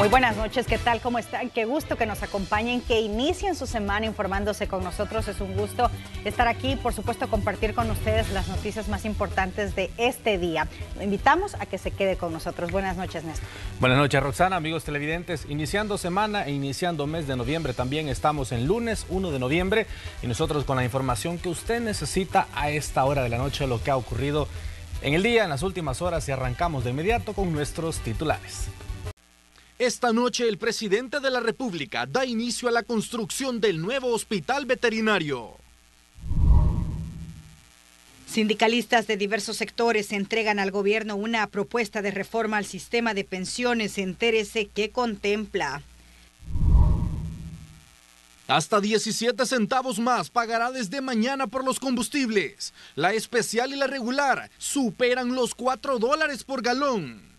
Muy buenas noches, ¿qué tal? ¿Cómo están? Qué gusto que nos acompañen, que inicien su semana informándose con nosotros. Es un gusto estar aquí, por supuesto, compartir con ustedes las noticias más importantes de este día. Lo invitamos a que se quede con nosotros. Buenas noches, Néstor. Buenas noches, Roxana, amigos televidentes. Iniciando semana e iniciando mes de noviembre también estamos en lunes 1 de noviembre y nosotros con la información que usted necesita a esta hora de la noche, lo que ha ocurrido en el día, en las últimas horas y arrancamos de inmediato con nuestros titulares. Esta noche el presidente de la República da inicio a la construcción del nuevo hospital veterinario. Sindicalistas de diversos sectores entregan al gobierno una propuesta de reforma al sistema de pensiones. Entérese que contempla. Hasta 17 centavos más pagará desde mañana por los combustibles. La especial y la regular superan los 4 dólares por galón.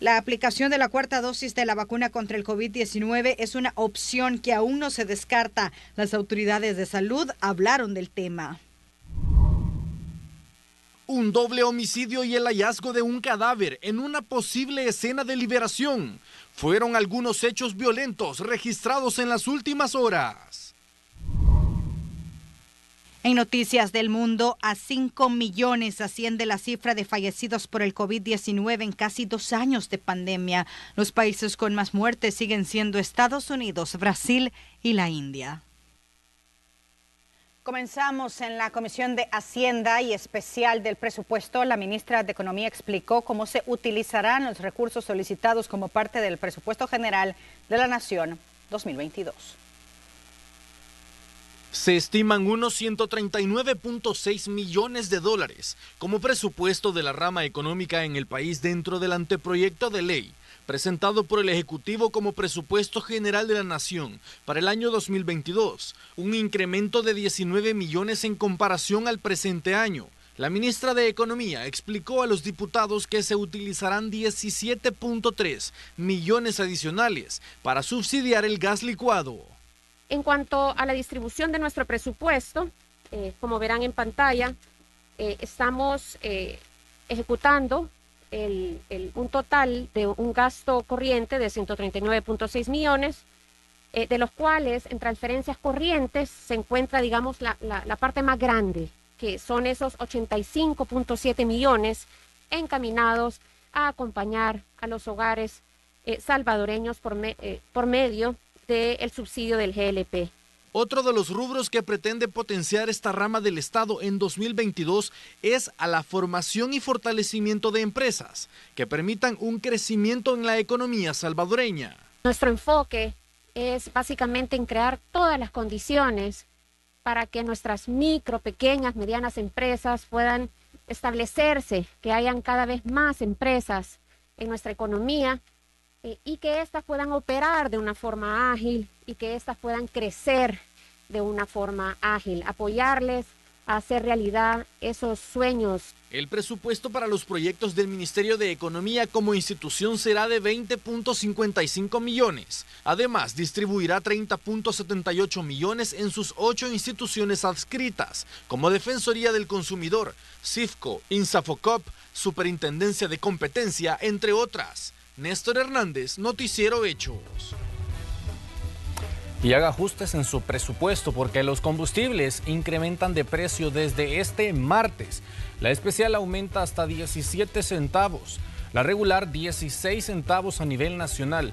La aplicación de la cuarta dosis de la vacuna contra el COVID-19 es una opción que aún no se descarta. Las autoridades de salud hablaron del tema. Un doble homicidio y el hallazgo de un cadáver en una posible escena de liberación fueron algunos hechos violentos registrados en las últimas horas. En noticias del mundo, a 5 millones asciende la cifra de fallecidos por el COVID-19 en casi dos años de pandemia. Los países con más muertes siguen siendo Estados Unidos, Brasil y la India. Comenzamos en la Comisión de Hacienda y Especial del Presupuesto. La ministra de Economía explicó cómo se utilizarán los recursos solicitados como parte del presupuesto general de la Nación 2022. Se estiman unos 139.6 millones de dólares como presupuesto de la rama económica en el país dentro del anteproyecto de ley presentado por el Ejecutivo como presupuesto general de la Nación para el año 2022, un incremento de 19 millones en comparación al presente año. La ministra de Economía explicó a los diputados que se utilizarán 17.3 millones adicionales para subsidiar el gas licuado. En cuanto a la distribución de nuestro presupuesto, eh, como verán en pantalla, eh, estamos eh, ejecutando un total de un gasto corriente de 139.6 millones, de los cuales en transferencias corrientes se encuentra, digamos, la, parte más grande, que son esos 85.7 millones encaminados a acompañar a los hogares salvadoreños por medio el subsidio del GLP. Otro de los rubros que pretende potenciar esta rama del Estado en 2022 es a la formación y fortalecimiento de empresas que permitan un crecimiento en la economía salvadoreña. Nuestro enfoque es básicamente en crear todas las condiciones para que nuestras micro, pequeñas, medianas empresas puedan establecerse, que hayan cada vez más empresas en nuestra economía eh, y que éstas puedan operar de una forma ágil y que éstas puedan crecer de una forma ágil, apoyarles a hacer realidad esos sueños. El presupuesto para los proyectos del Ministerio de Economía como institución será de 20.55 millones. Además, distribuirá 30.78 millones en sus ocho instituciones adscritas, como Defensoría del Consumidor, CIFCO, INSAFOCOP, Superintendencia de Competencia, entre otras. Néstor Hernández, Noticiero Hechos. Y haga ajustes en su presupuesto porque los combustibles incrementan de precio desde este martes. La especial aumenta hasta 17 centavos, la regular 16 centavos a nivel nacional,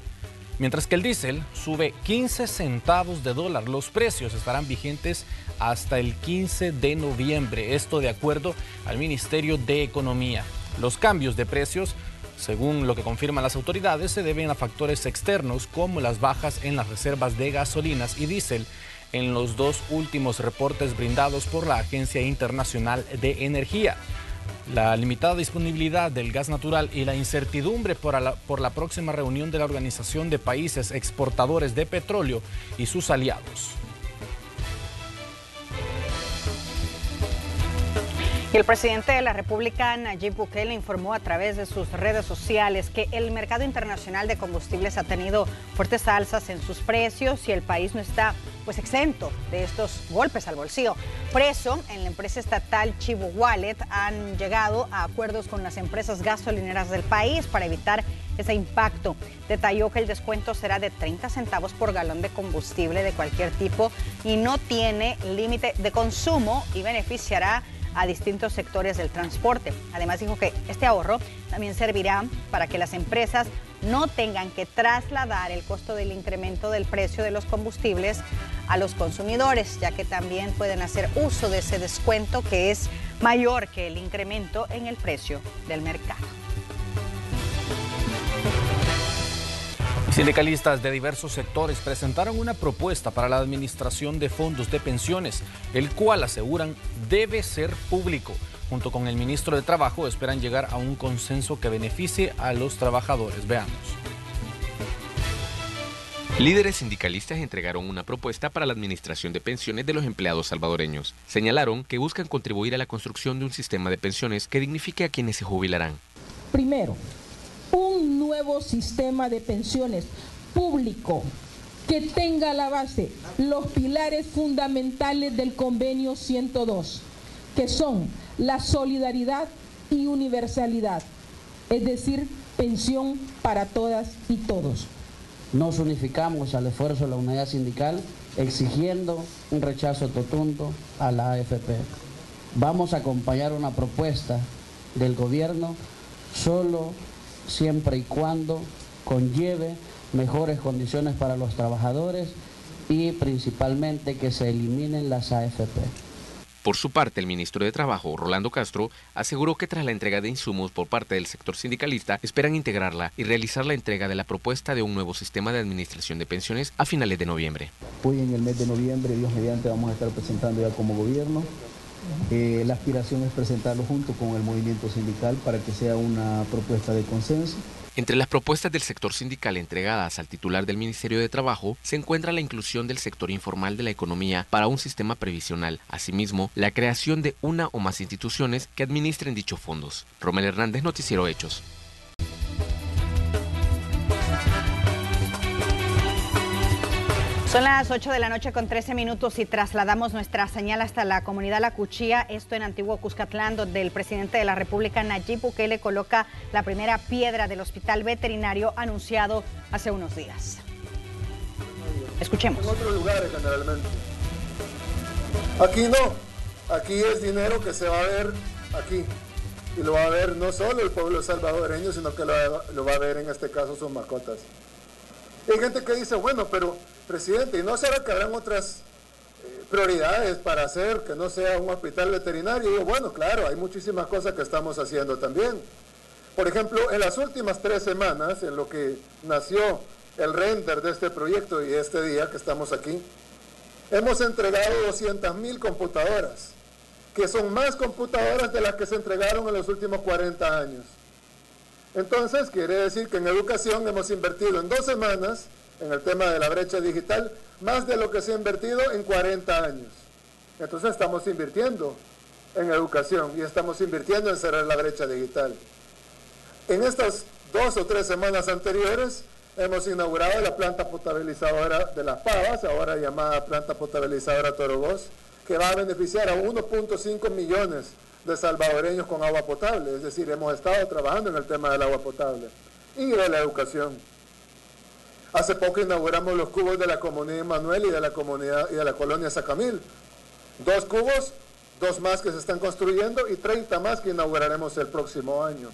mientras que el diésel sube 15 centavos de dólar. Los precios estarán vigentes hasta el 15 de noviembre, esto de acuerdo al Ministerio de Economía. Los cambios de precios según lo que confirman las autoridades, se deben a factores externos como las bajas en las reservas de gasolinas y diésel en los dos últimos reportes brindados por la Agencia Internacional de Energía. La limitada disponibilidad del gas natural y la incertidumbre por la, por la próxima reunión de la Organización de Países Exportadores de Petróleo y sus aliados. El presidente de la República, Nayib Bukele, informó a través de sus redes sociales que el mercado internacional de combustibles ha tenido fuertes alzas en sus precios y el país no está pues exento de estos golpes al bolsillo. Por eso, en la empresa estatal Chivo Wallet han llegado a acuerdos con las empresas gasolineras del país para evitar ese impacto. Detalló que el descuento será de 30 centavos por galón de combustible de cualquier tipo y no tiene límite de consumo y beneficiará a distintos sectores del transporte. Además dijo que este ahorro también servirá para que las empresas no tengan que trasladar el costo del incremento del precio de los combustibles a los consumidores, ya que también pueden hacer uso de ese descuento que es mayor que el incremento en el precio del mercado. Sindicalistas de diversos sectores presentaron una propuesta para la administración de fondos de pensiones, el cual aseguran debe ser público. Junto con el ministro de Trabajo esperan llegar a un consenso que beneficie a los trabajadores. Veamos. Líderes sindicalistas entregaron una propuesta para la administración de pensiones de los empleados salvadoreños. Señalaron que buscan contribuir a la construcción de un sistema de pensiones que dignifique a quienes se jubilarán. Primero, un nuevo sistema de pensiones público que tenga la base los pilares fundamentales del convenio 102, que son la solidaridad y universalidad, es decir, pensión para todas y todos. Nos unificamos al esfuerzo de la unidad sindical exigiendo un rechazo totundo a la AFP. Vamos a acompañar una propuesta del gobierno solo siempre y cuando conlleve mejores condiciones para los trabajadores y principalmente que se eliminen las AFP. Por su parte, el ministro de Trabajo, Rolando Castro, aseguró que tras la entrega de insumos por parte del sector sindicalista, esperan integrarla y realizar la entrega de la propuesta de un nuevo sistema de administración de pensiones a finales de noviembre. Hoy en el mes de noviembre, Dios mediante, vamos a estar presentando ya como gobierno eh, la aspiración es presentarlo junto con el movimiento sindical para que sea una propuesta de consenso. Entre las propuestas del sector sindical entregadas al titular del Ministerio de Trabajo se encuentra la inclusión del sector informal de la economía para un sistema previsional, asimismo la creación de una o más instituciones que administren dichos fondos. Romel Hernández, Noticiero Hechos. Son las 8 de la noche con 13 minutos y trasladamos nuestra señal hasta la comunidad La Cuchilla, esto en Antiguo Cuscatlán, donde el presidente de la República, Nayib Bukele, coloca la primera piedra del hospital veterinario anunciado hace unos días. Escuchemos. En otros lugares generalmente. Aquí no, aquí es dinero que se va a ver aquí. Y lo va a ver no solo el pueblo salvadoreño, sino que lo, va a ver en este caso sus mascotas. Hay gente que dice, bueno, pero presidente, ¿y no será que habrán otras eh, prioridades para hacer que no sea un hospital veterinario? Y digo, bueno, claro, hay muchísimas cosas que estamos haciendo también. Por ejemplo, en las últimas tres semanas, en lo que nació el render de este proyecto y este día que estamos aquí, hemos entregado 200 mil computadoras, que son más computadoras de las que se entregaron en los últimos 40 años. Entonces, quiere decir que en educación hemos invertido en dos semanas en el tema de la brecha digital, más de lo que se ha invertido en 40 años. Entonces estamos invirtiendo en educación y estamos invirtiendo en cerrar la brecha digital. En estas dos o tres semanas anteriores hemos inaugurado la planta potabilizadora de Las Pavas, ahora llamada planta potabilizadora Torobos, que va a beneficiar a 1.5 millones de salvadoreños con agua potable. Es decir, hemos estado trabajando en el tema del agua potable y de la educación. Hace poco inauguramos los cubos de la comunidad Manuel y de la comunidad y de la colonia Sacamil. Dos cubos, dos más que se están construyendo y 30 más que inauguraremos el próximo año.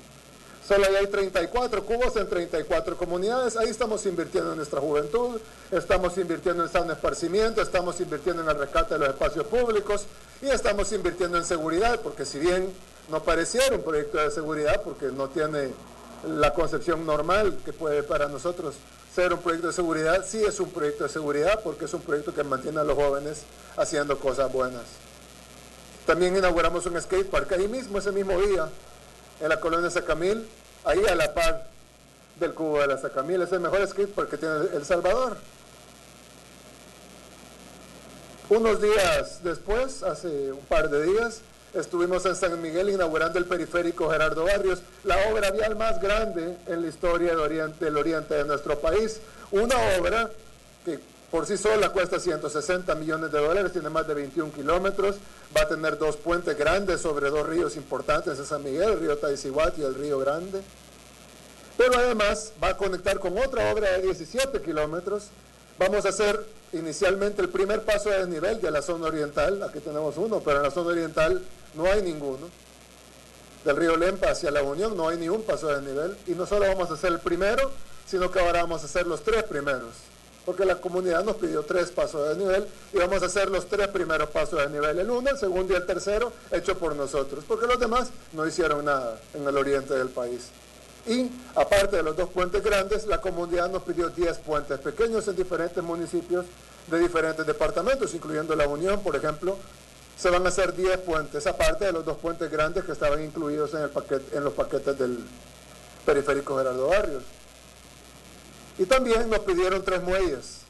Solo hay 34 cubos en 34 comunidades. Ahí estamos invirtiendo en nuestra juventud, estamos invirtiendo en sano esparcimiento, estamos invirtiendo en el rescate de los espacios públicos y estamos invirtiendo en seguridad, porque si bien no pareciera un proyecto de seguridad, porque no tiene la concepción normal que puede para nosotros ser un proyecto de seguridad, sí es un proyecto de seguridad porque es un proyecto que mantiene a los jóvenes haciendo cosas buenas. También inauguramos un skate park ahí mismo, ese mismo día, en la colonia Sacamil, ahí a la par del cubo de la Sacamil. Es el mejor skate que tiene El Salvador. Unos días después, hace un par de días, Estuvimos en San Miguel inaugurando el periférico Gerardo Barrios, la obra vial más grande en la historia del oriente, del oriente de nuestro país. Una obra que por sí sola cuesta 160 millones de dólares, tiene más de 21 kilómetros, va a tener dos puentes grandes sobre dos ríos importantes en San Miguel, el río Taisihuat y el río Grande. Pero además va a conectar con otra obra de 17 kilómetros. Vamos a hacer inicialmente el primer paso de desnivel de la zona oriental. Aquí tenemos uno, pero en la zona oriental no hay ninguno. Del río Lempa hacia la Unión no hay ni un paso de desnivel. Y no solo vamos a hacer el primero, sino que ahora vamos a hacer los tres primeros. Porque la comunidad nos pidió tres pasos de desnivel y vamos a hacer los tres primeros pasos de desnivel. El uno, el segundo y el tercero, hecho por nosotros. Porque los demás no hicieron nada en el oriente del país. Y aparte de los dos puentes grandes, la comunidad nos pidió 10 puentes pequeños en diferentes municipios de diferentes departamentos, incluyendo la Unión, por ejemplo. Se van a hacer 10 puentes, aparte de los dos puentes grandes que estaban incluidos en, el paquete, en los paquetes del periférico Gerardo Barrios. Y también nos pidieron tres muelles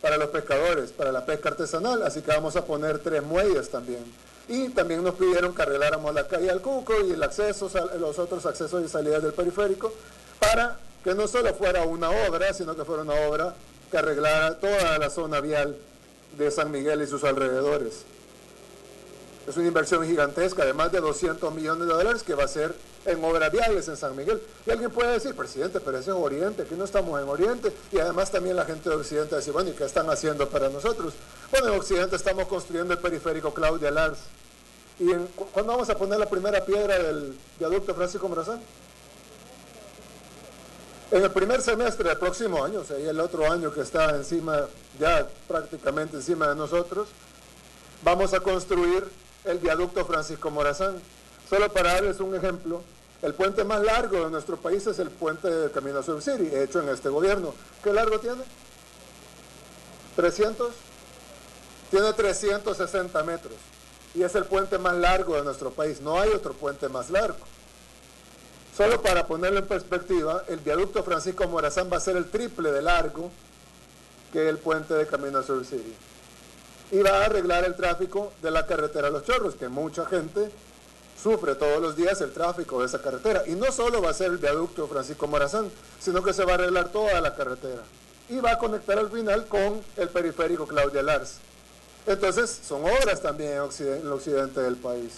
para los pescadores, para la pesca artesanal, así que vamos a poner tres muelles también. Y también nos pidieron que arregláramos la calle al Cuco y el acceso, los otros accesos y salidas del periférico para que no solo fuera una obra, sino que fuera una obra que arreglara toda la zona vial de San Miguel y sus alrededores. Es una inversión gigantesca de más de 200 millones de dólares que va a ser en obras viales en San Miguel. Y alguien puede decir, presidente, pero ese es Oriente, aquí no estamos en Oriente. Y además también la gente de Occidente dice, bueno, ¿y qué están haciendo para nosotros? Bueno, en Occidente estamos construyendo el periférico Claudia Lars. ¿Y en, cuándo vamos a poner la primera piedra del viaducto Francisco Morazán? En el primer semestre del próximo año, o sea, y el otro año que está encima, ya prácticamente encima de nosotros, vamos a construir el viaducto Francisco Morazán. Solo para darles un ejemplo, el puente más largo de nuestro país es el puente de Camino Sur City, hecho en este gobierno. ¿Qué largo tiene? ¿300? Tiene 360 metros y es el puente más largo de nuestro país. No hay otro puente más largo. Solo para ponerlo en perspectiva, el viaducto Francisco Morazán va a ser el triple de largo que el puente de Camino Sur City y va a arreglar el tráfico de la carretera Los Chorros, que mucha gente sufre todos los días el tráfico de esa carretera. Y no solo va a ser el viaducto Francisco Morazán, sino que se va a arreglar toda la carretera. Y va a conectar al final con el periférico Claudia Lars. Entonces, son obras también en, el occidente del país.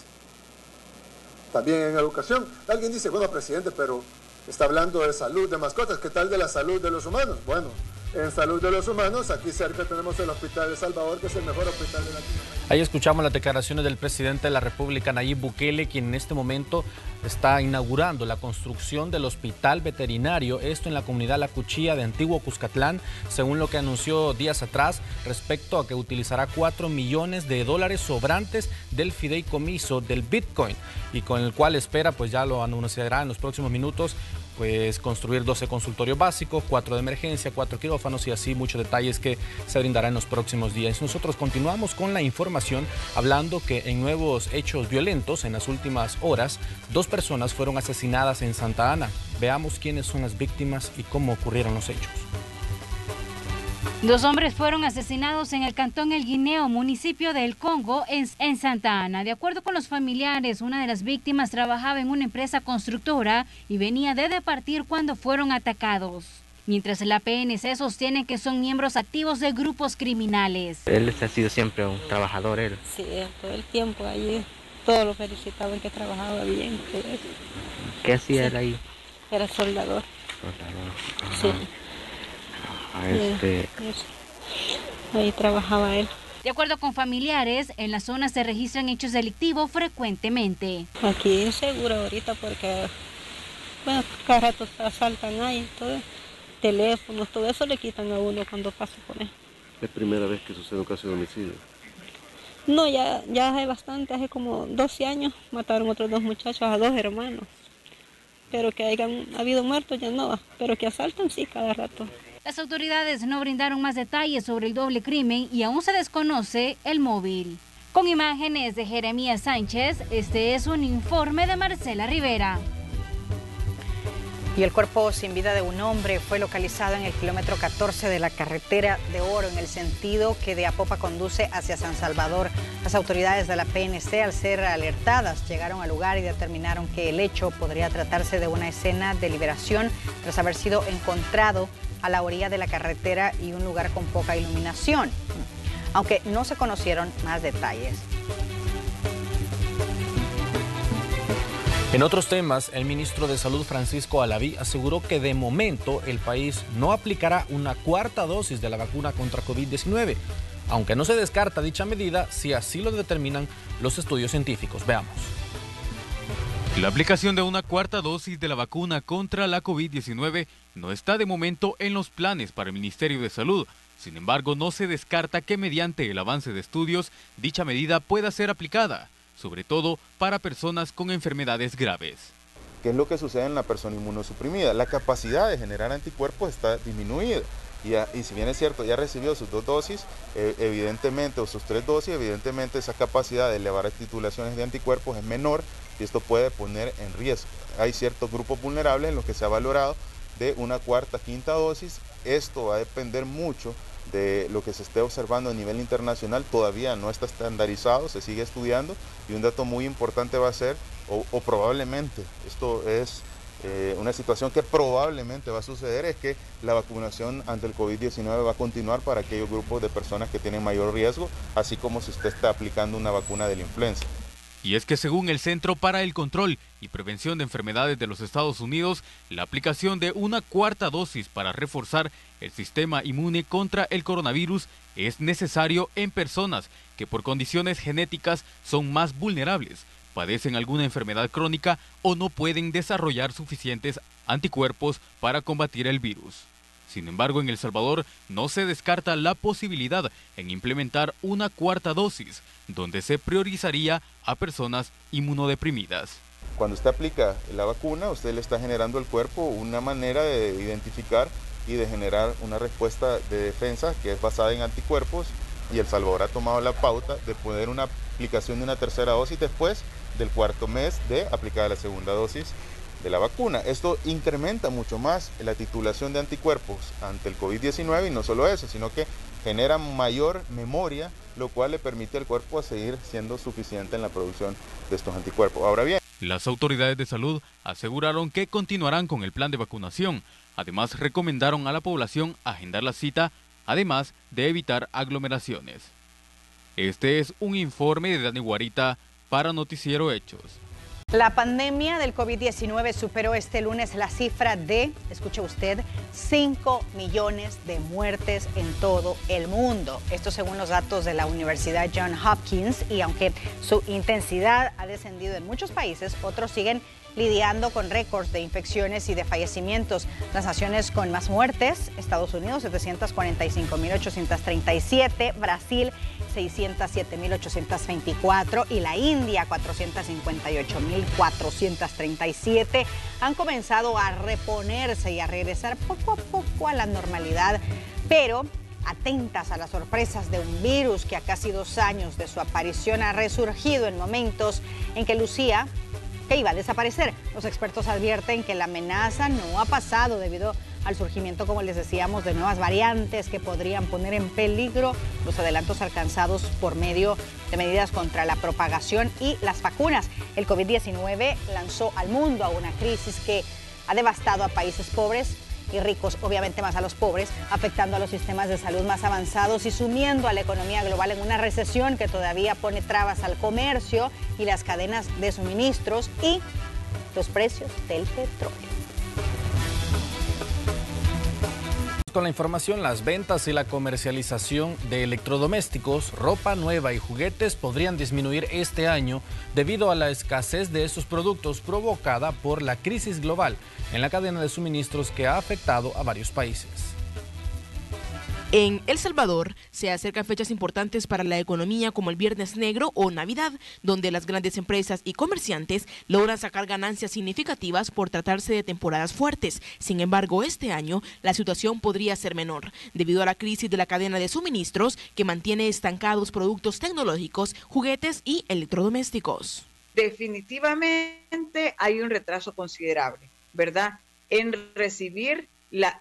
También en educación. Alguien dice, bueno, presidente, pero está hablando de salud de mascotas. ¿Qué tal de la salud de los humanos? Bueno, en salud de los humanos. Aquí cerca tenemos el Hospital de Salvador, que es el mejor hospital de Latinoamérica. Ahí escuchamos las declaraciones del presidente de la República, Nayib Bukele, quien en este momento está inaugurando la construcción del hospital veterinario, esto en la comunidad La Cuchilla de Antiguo Cuscatlán, según lo que anunció días atrás respecto a que utilizará 4 millones de dólares sobrantes del fideicomiso del Bitcoin y con el cual espera, pues ya lo anunciará en los próximos minutos, pues construir 12 consultorios básicos, 4 de emergencia, 4 quirófanos y así muchos detalles que se brindarán en los próximos días. Nosotros continuamos con la información hablando que en nuevos hechos violentos en las últimas horas, dos personas fueron asesinadas en Santa Ana. Veamos quiénes son las víctimas y cómo ocurrieron los hechos. Dos hombres fueron asesinados en el cantón El Guineo, municipio de El Congo, en, Santa Ana. De acuerdo con los familiares, una de las víctimas trabajaba en una empresa constructora y venía de departir cuando fueron atacados. Mientras la PNC sostiene que son miembros activos de grupos criminales. Él ha sido siempre un trabajador, él. Sí, todo el tiempo allí. Todos lo felicitaban que trabajaba bien. ¿Qué hacía él ahí? Era soldador. Soldador. Sí. Este, ahí trabajaba él. De acuerdo con familiares, en la zona se registran hechos delictivos frecuentemente. Aquí inseguro ahorita porque, bueno, cada rato asaltan ahí, todo, teléfonos, todo eso le quitan a uno cuando pasa por él. ¿Es primera vez que sucede un caso de homicidio? No, ya, ya hace bastante, hace como 12 años mataron otros dos muchachos, a dos hermanos. Pero que hayan habido muertos ya no, pero que asaltan sí cada rato. Las autoridades no brindaron más detalles sobre el doble crimen y aún se desconoce el móvil. Con imágenes de Jeremías Sánchez, este es un informe de Marcela Rivera. Y el cuerpo sin vida de un hombre fue localizado en el kilómetro 14 de la carretera de Oro, en el sentido que de Apopa conduce hacia San Salvador. Las autoridades de la PNC, al ser alertadas, llegaron al lugar y determinaron que el hecho podría tratarse de una escena de liberación tras haber sido encontrado a la orilla de la carretera y un lugar con poca iluminación, aunque no se conocieron más detalles. En otros temas, el ministro de Salud Francisco Alaví aseguró que de momento el país no aplicará una cuarta dosis de la vacuna contra COVID-19, aunque no se descarta dicha medida si así lo determinan los estudios científicos. Veamos. La aplicación de una cuarta dosis de la vacuna contra la COVID-19 no está de momento en los planes para el Ministerio de Salud. Sin embargo, no se descarta que mediante el avance de estudios dicha medida pueda ser aplicada, sobre todo para personas con enfermedades graves. ¿Qué es lo que sucede en la persona inmunosuprimida? La capacidad de generar anticuerpos está disminuida. Y, si bien es cierto, ya recibió sus dos dosis, eh, evidentemente, o sus tres dosis, evidentemente esa capacidad de elevar titulaciones de anticuerpos es menor y esto puede poner en riesgo. Hay ciertos grupos vulnerables en los que se ha valorado de una cuarta, quinta dosis. Esto va a depender mucho de lo que se esté observando a nivel internacional. Todavía no está estandarizado, se sigue estudiando y un dato muy importante va a ser, o, probablemente, esto es eh, una situación que probablemente va a suceder es que la vacunación ante el COVID-19 va a continuar para aquellos grupos de personas que tienen mayor riesgo, así como si usted está aplicando una vacuna de la influenza. Y es que según el Centro para el Control y Prevención de Enfermedades de los Estados Unidos, la aplicación de una cuarta dosis para reforzar el sistema inmune contra el coronavirus es necesario en personas que por condiciones genéticas son más vulnerables, padecen alguna enfermedad crónica o no pueden desarrollar suficientes anticuerpos para combatir el virus. Sin embargo, en El Salvador no se descarta la posibilidad en implementar una cuarta dosis, donde se priorizaría a personas inmunodeprimidas. Cuando usted aplica la vacuna, usted le está generando al cuerpo una manera de identificar y de generar una respuesta de defensa que es basada en anticuerpos y El Salvador ha tomado la pauta de poner una aplicación de una tercera dosis después del cuarto mes de aplicar la segunda dosis de la vacuna. Esto incrementa mucho más la titulación de anticuerpos ante el COVID-19 y no solo eso, sino que genera mayor memoria, lo cual le permite al cuerpo seguir siendo suficiente en la producción de estos anticuerpos. Ahora bien, las autoridades de salud aseguraron que continuarán con el plan de vacunación. Además, recomendaron a la población agendar la cita, además de evitar aglomeraciones. Este es un informe de Dani Guarita para Noticiero Hechos. La pandemia del COVID-19 superó este lunes la cifra de, escuche usted, 5 millones de muertes en todo el mundo. Esto según los datos de la Universidad John Hopkins y aunque su intensidad ha descendido en muchos países, otros siguen lidiando con récords de infecciones y de fallecimientos. Las naciones con más muertes, Estados Unidos 745.837, Brasil 607.824 y la India 458.437 han comenzado a reponerse y a regresar poco a poco a la normalidad, pero atentas a las sorpresas de un virus que a casi dos años de su aparición ha resurgido en momentos en que Lucía que iba a desaparecer. Los expertos advierten que la amenaza no ha pasado debido al surgimiento, como les decíamos, de nuevas variantes que podrían poner en peligro los adelantos alcanzados por medio de medidas contra la propagación y las vacunas. El COVID-19 lanzó al mundo a una crisis que ha devastado a países pobres y ricos, obviamente más a los pobres, afectando a los sistemas de salud más avanzados y sumiendo a la economía global en una recesión que todavía pone trabas al comercio y las cadenas de suministros y los precios del petróleo. Con la información, las ventas y la comercialización de electrodomésticos, ropa nueva y juguetes podrían disminuir este año debido a la escasez de esos productos provocada por la crisis global en la cadena de suministros que ha afectado a varios países. En El Salvador se acercan fechas importantes para la economía como el Viernes Negro o Navidad, donde las grandes empresas y comerciantes logran sacar ganancias significativas por tratarse de temporadas fuertes. Sin embargo, este año la situación podría ser menor, debido a la crisis de la cadena de suministros que mantiene estancados productos tecnológicos, juguetes y electrodomésticos. Definitivamente hay un retraso considerable, ¿verdad? En recibir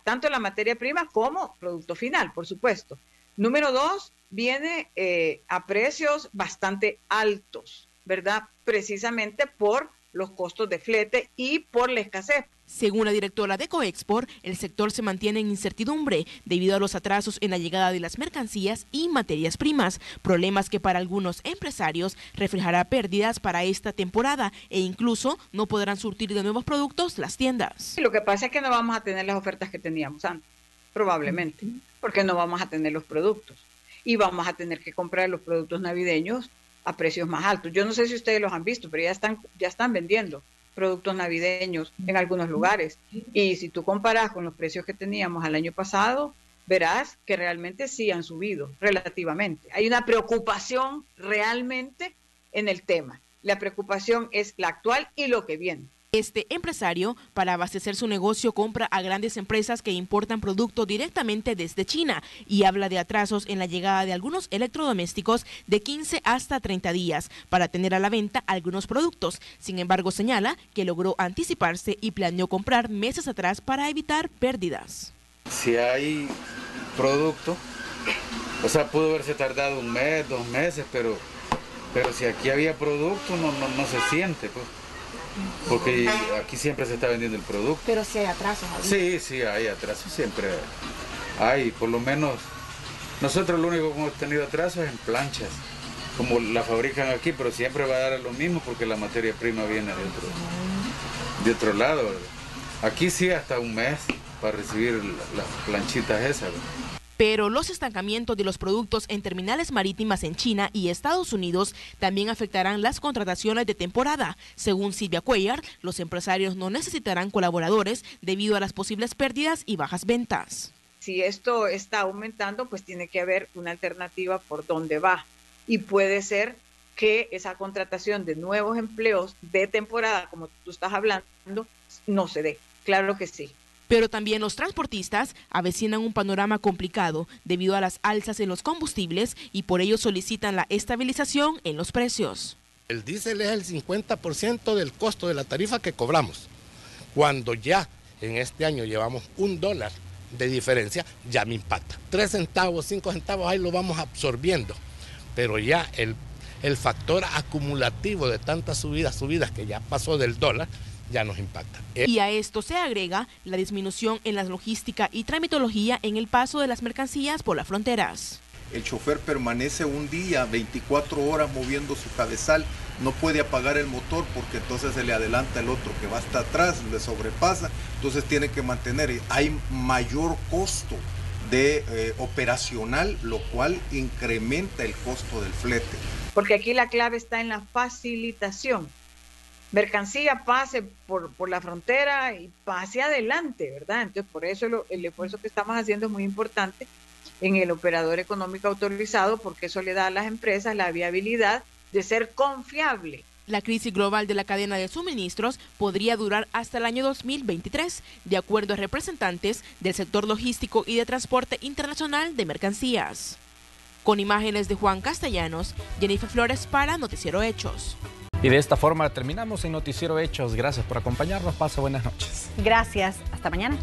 tanto la materia prima como producto final, por supuesto. Número dos, viene eh, a precios bastante altos, ¿verdad? Precisamente por los costos de flete y por la escasez. Según la directora de Coexport, el sector se mantiene en incertidumbre debido a los atrasos en la llegada de las mercancías y materias primas, problemas que para algunos empresarios reflejará pérdidas para esta temporada e incluso no podrán surtir de nuevos productos las tiendas. Lo que pasa es que no vamos a tener las ofertas que teníamos antes, probablemente, porque no vamos a tener los productos y vamos a tener que comprar los productos navideños a precios más altos. Yo no sé si ustedes los han visto, pero ya están, ya están vendiendo productos navideños en algunos lugares. Y si tú comparas con los precios que teníamos al año pasado, verás que realmente sí han subido relativamente. Hay una preocupación realmente en el tema. La preocupación es la actual y lo que viene. Este empresario, para abastecer su negocio, compra a grandes empresas que importan producto directamente desde China y habla de atrasos en la llegada de algunos electrodomésticos de 15 hasta 30 días para tener a la venta algunos productos. Sin embargo, señala que logró anticiparse y planeó comprar meses atrás para evitar pérdidas. Si hay producto, o sea, pudo haberse tardado un mes, dos meses, pero, pero si aquí había producto, no, no, no se siente. Pues. Porque aquí siempre se está vendiendo el producto. Pero si hay atrasos. Sí, sí, hay atrasos, siempre hay. Por lo menos, nosotros lo único que hemos tenido atrasos es en planchas, como la fabrican aquí, pero siempre va a dar lo mismo porque la materia prima viene de otro, de otro lado. Aquí sí hasta un mes para recibir las planchitas esas pero los estancamientos de los productos en terminales marítimas en China y Estados Unidos también afectarán las contrataciones de temporada. Según Silvia Cuellar, los empresarios no necesitarán colaboradores debido a las posibles pérdidas y bajas ventas. Si esto está aumentando, pues tiene que haber una alternativa por dónde va. Y puede ser que esa contratación de nuevos empleos de temporada, como tú estás hablando, no se dé. Claro que sí. Pero también los transportistas avecinan un panorama complicado debido a las alzas en los combustibles y por ello solicitan la estabilización en los precios. El diésel es el 50% del costo de la tarifa que cobramos. Cuando ya en este año llevamos un dólar de diferencia, ya me impacta. Tres centavos, cinco centavos, ahí lo vamos absorbiendo. Pero ya el, el factor acumulativo de tantas subidas, subidas que ya pasó del dólar, ya nos impacta. Y a esto se agrega la disminución en la logística y tramitología en el paso de las mercancías por las fronteras. El chofer permanece un día, 24 horas moviendo su cabezal, no puede apagar el motor porque entonces se le adelanta el otro que va hasta atrás, le sobrepasa, entonces tiene que mantener, hay mayor costo de eh, operacional, lo cual incrementa el costo del flete. Porque aquí la clave está en la facilitación mercancía pase por, por, la frontera y pase adelante, ¿verdad? Entonces, por eso el esfuerzo que estamos haciendo es muy importante en el operador económico autorizado, porque eso le da a las empresas la viabilidad de ser confiable. La crisis global de la cadena de suministros podría durar hasta el año 2023, de acuerdo a representantes del sector logístico y de transporte internacional de mercancías. Con imágenes de Juan Castellanos, Jennifer Flores para Noticiero Hechos. Y de esta forma terminamos en Noticiero Hechos. Gracias por acompañarnos. Pasa buenas noches. Gracias. Hasta mañana.